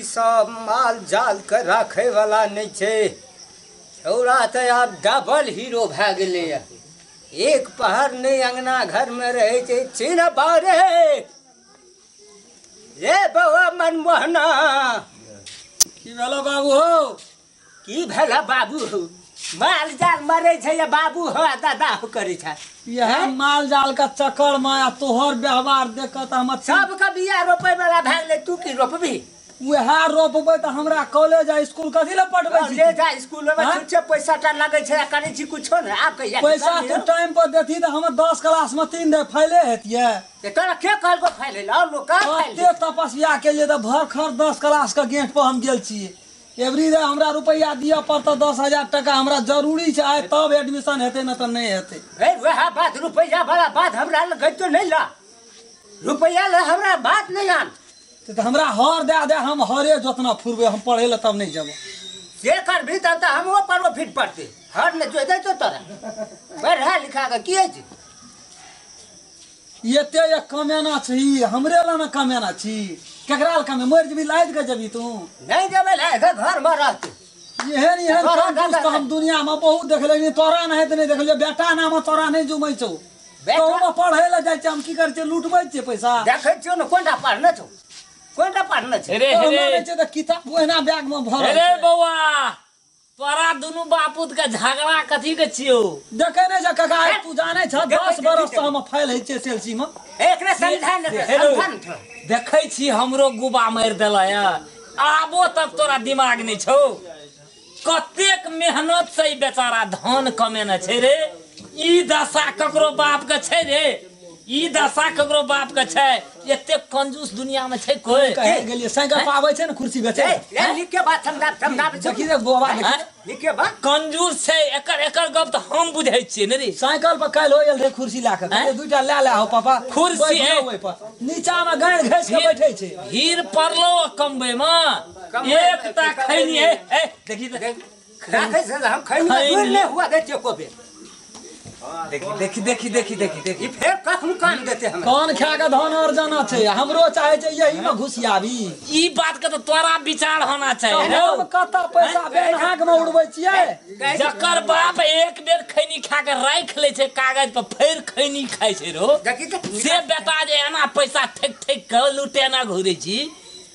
ई सब माल जाल के राखे वाला नहीं छै छौड़ा तऽ आब डबल हीरो भए गेलै एक पहर नहीं अंगना घर में रहे छै चिन्ह बारे। रे बौआ मनमोहना। की भेलो बाबू हो? की भेला बाबू माल जाल मरे छै या बाबू हो दादा हो करे छै यह माल जाल का चक्कर में तोहर व्यवहार देख के हम सबके बिया रोपे वाला भए गेलै तू की रोपबी? उएह रोपबै तऽ हमरा कॉलेज आ स्कूल कथी लए पढ़बै छी? ले जा स्कूल में हाँ? छुच्छे पैसा टा लगे छै आ करै छी कुछो ने आब कहिया पैसा तू टाइम पर देती तऽ हम दस क्लास में तीन दे फैले हेतियै ते तोरा के कहल को फ़ाइल और लोग का फ़ाइल कते तपस्या केलिए तऽ भर खर दस क्लास के गेट पर हम गेल छियै एवरी डे हमरा रुपैआ दिअ पड़तऽ दस हज़ार टका हमरा ज़रूरी छै। आइ तब एडमिशन हेतै न तऽ नहि हेतै। ए वह बात रुपया वाला बात हमरा लगे तो नहीं ला। रुपया ले हमरा बात नहीं आन। तऽ हमरा हर दए दे हम हरे जोतना फुरबै हम पढ़ै लए तब नहि जेबै। जे कर भी तब तो हम वो पर फिट पड़ते हर ने जो दे तो तोरा। पढ़ा लिखा के की छै? एते एक कमेना छी हमरे लए न कमेना छी। केकरा लए कमे? मरि जेबी लादि के जेबी तू। नहीं देबे ले घर में रहते। एहन तोरा कंजूस तऽ हम दुनिया में बहुत देखले लेकिन तोरा नहीं तऽ नहीं देखलियो बेटा नाम तोरा नहीं जुमै छौ? तो पढ़ै लए जाइ छै हम की करै छियै लुटबै पैसा। देखे छियो ने कोनटा पढ़ने छौ? हेरे नहि छै तऽ किताब ओहिना बैग में भरल हेरे छै। बौआ तोरा दुनू बापूत के झगड़ा कथी के छियौ देखे नहि छै कका तू जानै छ देखै दस छी, बरस देखै से हम फैल होइ छै सेल्सी में एकरे समझा ने ने देखै छी हमरो गुबा मारि देला आबो तक तोरा दिमाग नहीं छौ। कतेक मेहनत से बेचारा धन कमेने छै रे। ई दशा ककरो बाप के छै रे। ई दशा ककरो बाप के छै एते कंजूस दुनिया में छै कोई कहे गेलिए साइकिल आबै छै ने कुर्सी बेचे ले लिख के बात समझा समझा देखी देखी लिख के बात। कंजूस छै एकर एकर गप तऽ हम बुझै छियै ने रे। साइकिल पर काल्हि हो रे कुर्सी ला के? दूटा ला ला हो पापा। कुर्सी, हैं? नीचा में गाड़ घैस के बैठे छै। भीड़ पड़लो कमबै में एकटा खैनी है देखी तऽ राखे से हम खैनी में हुआ देते को बे देखी देखी देखी देखी देखी देखी फेर कखन कान देते हम? कान खा के धन अर्जना छै हमरो चाहे छै यही में घुसियाबी ई बात के तो तोरा विचार होना चाहिए। हम कतऽ पैसा बेनहाक में उड़बै छियै? जकर बाप एक बेर खैनी खा के राख ले छै कागज़ पर फेर खैनी खाइ छै रो। देखी तो से बेटा जे एना पैसा ठेक ठेक के लुटेना घुरै छी।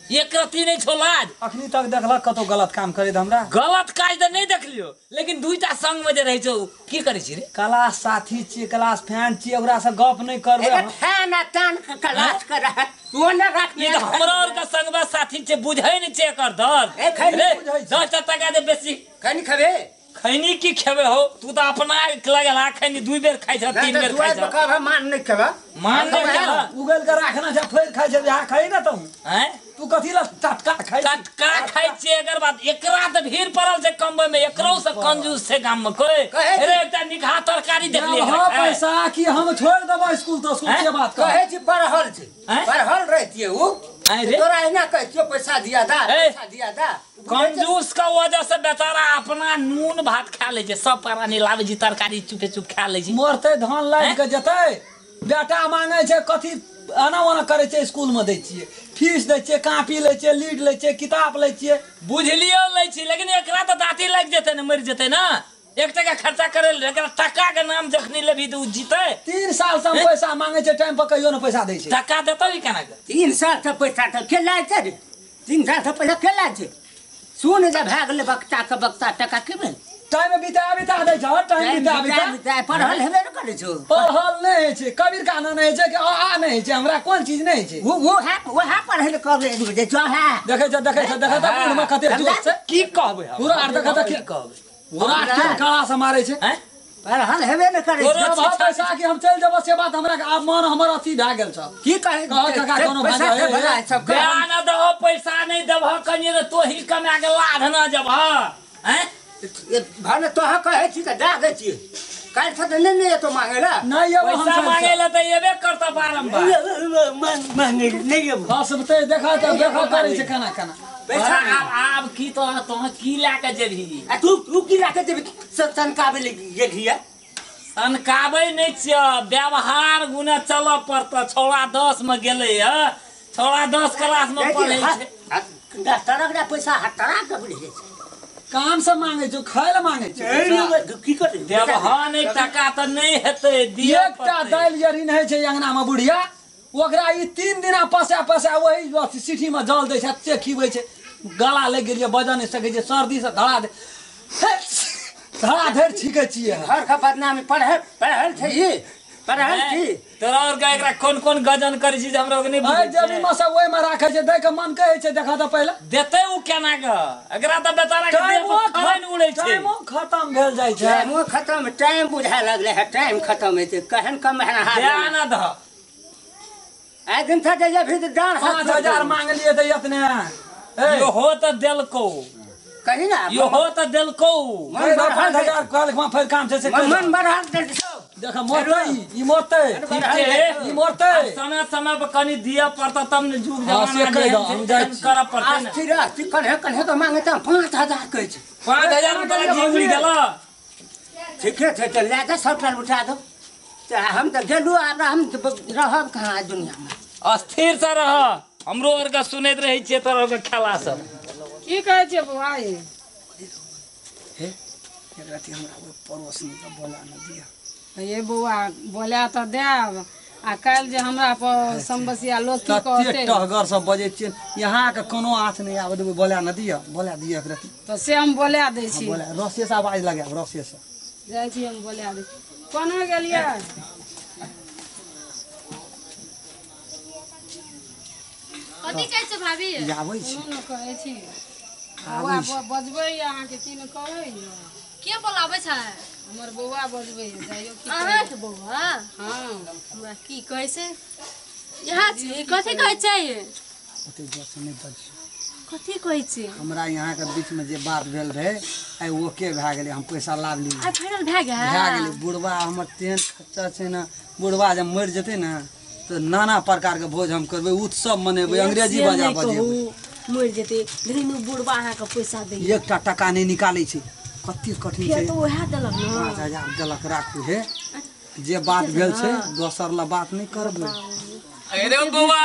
एक रत्ती नहीं छौ लाज? अखनी तक देखलक कतौ गलत काम करे हमरा। गलत काज तऽ नहीं देखलियो लेकिन दुईटा संग में जे रहै छौ की करै छी रे? क्लास साथी छियै क्लास फ़ैन छियै ओकरा से गप नहि करबै एगो फ़ैन आ तान के कलाश कर रहा वो न रख ई तऽ हमरा और के संगवा साथी छै बुझै नहि छै एकर दर्द ए, खैनी बुझै छै। दस टा टका दे बेसी। खैनी खबे? खैनी की खेबे हो? तू तऽ अपना लगल खैनी दुई बेर खाइ छ तीन बेर खाइ छ मान नहीं खबा मान नहीं खबा। उगल के राखना छै फेर खाइ छै बिहा खाइ न तू? हैं तू कथी ला टटका खाइ टटका खाइ छियै एकर बाद एकरा तऽ भीड़ पड़ल छै कमबै में एकरो से कंजूस छै गाम में कोई छै- अरे एकटा निकहा तरकारी देख जब लिया हाँ। पैसा कि हम छोड़ देबै स्कूल तो स्कूल के बात कहे। छी पढ़ल छै? पढ़ल रहतिए उ? हैं तोरा एना कहै छियो पैसा दिया दा पैसा दिया दा। कंजूस का वजह से बेचारा अपना नून भात खा ले छै सब पारा नहीं लावे छै तरकारी चुपे चुप खा ले छै। मरतै धान हैं? के जेतै बेटा मांगे छै कथी आना वाना करे छै स्कूल में दै छियै। फ़ीस दै छियै कापी लै छियै लीड लै छियै किताब लै छियै। बुझलियो लै छी लेकिन एकरा तऽ दाँती लागि जेतै ने मरि जेतै ने। एक टका खर्चा करे ले एकरा टका के नाम जखनी लेबही तऽ उ तीन साल से पैसा मांगे छै टाइम पर कहियो ने पैसा दै छै। टका देतौ केना के तीन साल से पैसा तो खेला छै तीन साल से पैसा खेला छै। सुन जब भए गेलै बक्ता के बक्ता टका के भेल। टाइम बिता बिता दै छ टाइम बिता बिता पढ़ल हेबे न करै छौ पढ़ल नहि होइ छै कबीर काना नहि होइ छै कि आ आ नहि होइ छै हमरा कोन चीज़ नहि होइ छै वो वो है वो है पढ़े ले कब जे जो है देखै छ देखै छ देखै त बूढ़ में कते जोश छै की कहबै? पूरा आर देखै त की कहबै पूरा के कड़ा से मारै छै हैं पढ़ल हेबे न करै छौ पैसा कि हम चलि जेबो से बात हमरा आब मन हमर अथी भए गेल छ की कहे कहो टका कोनो ए, भगा बयान दहो पैसा नहीं देबह कनी रे तोही कमा के लाध न जबह हैं भने तोह कहै छी त छी। काल्हि छ त नहि नहि एतो मागे ल नहि एबो हम पैसा मांगे चलि ले तऽ एबे करता बारम्बार। मांगे नहीं एबो हंसबते देखा त देखा करै छै केना केना। पैसा आब आब की तो तो की ला के जेबही? आ तू तू की राखे जेबी सनकाबे ले गेली है सनकाबै नहि छिय। व्यवहार गुने चलऽ पड़त। छौड़ा दस में गेलै ह छौड़ा दस क्लास में पढ़ै छै। दस तरह के पैसा तरह के छै। काम से मांगे छौ खाय ले मांगे छौ टका हेतै एकटा। जरी नहि छै अंगना में बुढ़िया ओकरा ई तीन दिना पसा पसा वही सिठी में जल दै छै खिबै छै। गला लागि गेलियै बजा नहि सकै छै सर्दी से धड़ा दे धड़ा धरि छिकै छियै। घर का बदनामी पढ़ल पढ़ल छै ई। छी हैं? तोरा और का एकरा कोन कोन गजन करै छी जे हमरा ओके बुझै छै? में से ओहि में राखे छै देख के मन कहै छै देखा तऽ पहिले। देतै उ केना ग? एकरा तऽ बेचारा के देह पर खैन उड़ै छै। टाइमो खत्म भेल जाइ छै। टाइमो खत्म टाइम बुझाए लगले है टाइम खत्म हेतै कहन कम मेहनत ध्यान ध आइ दिन था जे भी तो डांड पाँच हज़ार मांगलियै इतने ए, इहो तऽ देलकौ। कही ना इहो तऽ देलकौ। मन बढ़ा दे। हज़ार कहलक वहाँ फेर काम छै से मन दो। बढ़ा दे छौ। देख मोरतै ई मोरतै ई मोरतै समय समय पर कनि दिअ पड़ता तब ने जुग जमाना से हम पड़तै ने। कन्हे कन्हे कहै छै। में गेल ठीके सबटा उठा दो। हम गेलू आब हम रहब कहाँ रह। हमरो आर के सुनैत रहै छियै तोरा के खेला सब। की कहै छै बौआ ये रति हमरा ओहि पड़ोसनी बोला न दिया ये बौआ बोला तऽ देब। आ काल्हि जे हमरा पर समबसिया लोग की कहते? टहगर सब बजै छियै। यहाँ के कोनो हाथ नहीं आवे देबै बोला न दिया बोला दिया एक रति तऽ से हम बोला दै छी। बोला। रसे से आवाज़ लगाब रसे से जाइ छी हम बोला दै छी। कोना गेलियै? कथी कहै छै भाभी? आबै छी। कोन कहै छी। बजबै अहाँके की न कहै के बोलाबै छै? हमर बौआ बजबै जाइयो की कहै अहाँके बौआ? हाँ। हमरा की कहै छै? यहाँ छी कथी कहै छै? ओते नहीं कथी कहै छै? हमरा यहाँ के बीच में जे बात भेल रहे आई ओके भए गेलै हम पैसा लाभ ली आ फाइनल भए भए गेल गेलै बुढ़वा हमर तेहन खर्चा छै ने बुढ़वा जब मरि जेतै ने तऽ नाना प्रकार के भोज हम करबै उत्सव मनेबै अंग्रेज़ी बाजा बजेबै। मरि जेतै उ बुढ़बा अहाँके पैसा दै एकटा टका नहि निकालै छै। कति कठिन छै तऽ उएह देलक पाँच ने हज़ार देलक राखू हे। जे बात भेल छै दोसर ला बात नहीं करबै अरे बौआ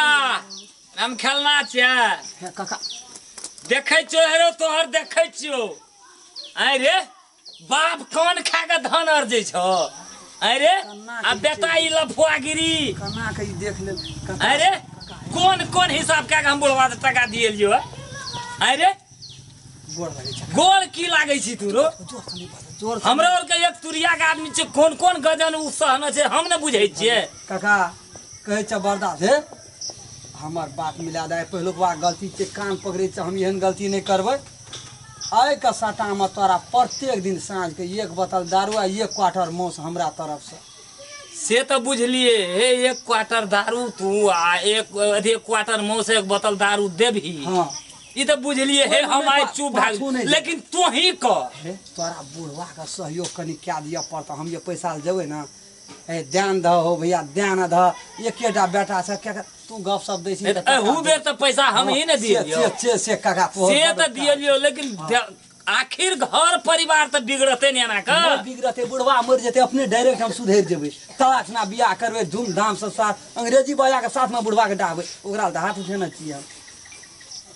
हम खेलना छियै। हे काका। देखै छियो हेरो तोहर देखै छियो। आइ रे बाप कौन खा के धन अर्जै छौ? आइ रे आ बेटा ई लफुआगिरी। कना के ई देख ले काका। आइ रे कोन कोन हिसाब कए के हम बुढ़वा टका दिएलियो आइ रे गोड़ की लागे छी तू रो? से से हमरा और के एक तुरिया के आदमी छै कोन कोन गजन उ सहना छै हम ने बुझै छियै। काका कहै छै बर्दाश्त हे? हमर बात मिला दे पहिलुक बार गलती छै कान पकड़े छै हम एहन गलती नहीं करबै। आइ के सटामे तोरा प्रत्येक दिन साँझ के एक बोतल दारू आ एक क्वार्टर मांस हमरा तरफ़ से से तऽ बुझलिए हे एक क्वार्टर दारू तू आ एक क्वार्टर मौस एक बोतल दारू देबही। हाँ। ई तऽ बुझलिए हे हम आइ चुप जा। लेकिन तू ही कह। तोरा बुढ़वा के सहयोग कनि कए दिअ पड़तौ? हम ये पैसा ले जेबै ने। हे ध्यान दह हो भैया ध्यान दह। एकेटा बेटा से क्या तू गप सप दै छी काका बेर तऽ पैसा हम ही ने से- दियलियो से- से से काका से बड़ तऽ दियलियो लेकिन आखिर घर परिवार तऽ बिगड़ते ने नहीं का बिगड़ते बुढ़वा मर जेते अपने डायरेक्ट हम सुधर जेबे। तलाक ना बियाह करबै धूमधाम से साथ अंग्रेज़ी बाजा के साथ में बुढ़वा के डाहबै ओकरा हाथ उठेना चाहिए हम।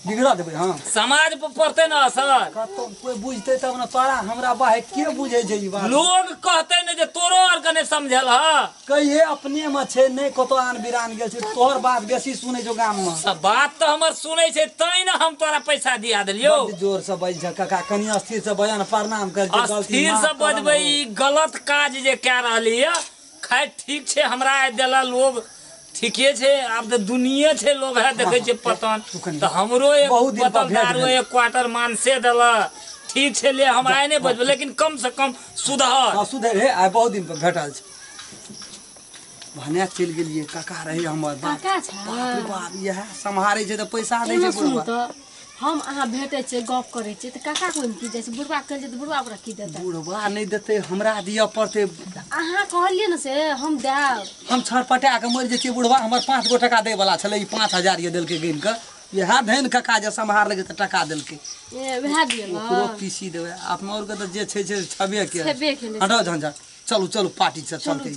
बिगड़ देबै हाँ। समाज पर पड़ते न असर। कतौ कोई बुझते तब ना तोरा हमरा बाहे के बुझे छै ई बात? लोग कहते ने जे तोरो आर के नहीं समझल ह। कहिए अपने में छै नहीं कतौ आन बिरान गेल छै तोहर बात बेसी सुनै छौ गाम में। सब बात तो हमर सुनै छै तै न हम तोरा पैसा दिया देलियो। ज़ोर से बज काका कनी अस्थिर से बजन प्रणाम कर के गलती अस्थिर से करम बजबै ई गलत काज जे कए रहली है खैर ठीक छै हमरा देला लोग ठीके छै दुनिये छै लोग है देखे छे पतन। तो हमरो एक बहुत दिन पर बोतल भेंट दारू भेल। एक क्वार्टर मानसे दला ठीक छे ले हम आए नहीं बजबै लेकिन कम से कम सुधर। हाँ सुधर है आइ बहुत दिन पर भेटल छे। भने चल गेलिए काका रहे हमर बाप। काका छै। बाप रे बाप यह सम्हारै छे तो पैसा दे छे तऽ। हम अहाँ भेटै छियै गप करै छियै तऽ काका कोन की जाइ छै? बुढ़बा कहै छै तऽ बुढ़बा ओकरा की देतै? बुढ़वा नहि देतै हमरा दिअ पड़तै। अहाँ कहलियै ने से हम देब। हम छड़पटा के मरि जैतियै बुढ़वा हमर पाँच गो टका दै वाला छलै ई पाँच हज़ार ये देलकै गिन कऽ। इएह धनि काका जे सम्हार लगे तऽ टका देलकै। ए दियौ ओकरो ने। पीसी देबै। अपना आरके तऽ जे छै छबे के छेबे केलै। हटाउ झंझट। चलू चलू पार्टी से चलते।